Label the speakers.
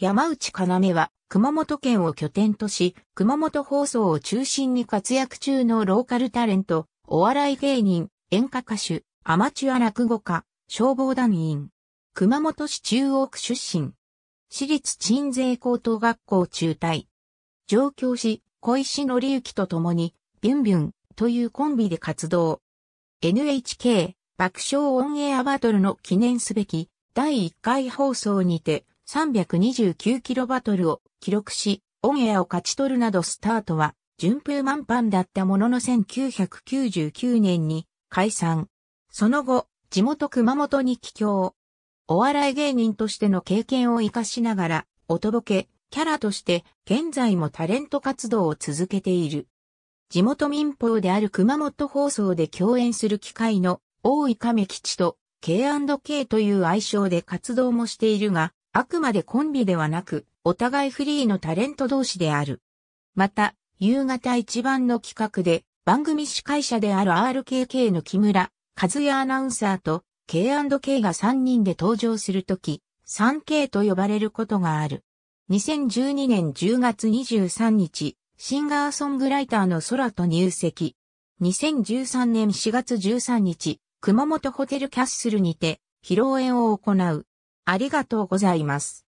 Speaker 1: 山内要は熊本県を拠点とし、熊本放送を中心に活躍中のローカルタレント、お笑い芸人、演歌歌手、アマチュア落語家、消防団員。熊本市中央区出身。私立鎮西高等学校中退。上京し、小石則之と共に、ビュンビュンというコンビで活動。NHK 爆笑オンエアバトルの記念すべき第1回放送にて329キロバトルを記録し、オンエアを勝ち取るなどスタートは順風満帆だったものの1999年に解散。その後、地元熊本に帰郷。お笑い芸人としての経験を活かしながら、おとぼけ、キャラとして現在もタレント活動を続けている。地元民放である熊本放送で共演する機会の大井亀吉と K&K という愛称で活動もしているが、あくまでコンビではなく、お互いフリーのタレント同士である。また、夕方一番の企画で番組司会者である RKK の木村和也アナウンサーと K&K が3人で登場するとき、3K と呼ばれることがある。2012年10月23日、シンガーソングライターの空と入籍。2013年4月13日、熊本ホテルキャッスルにて、披露宴を行う。ありがとうございます。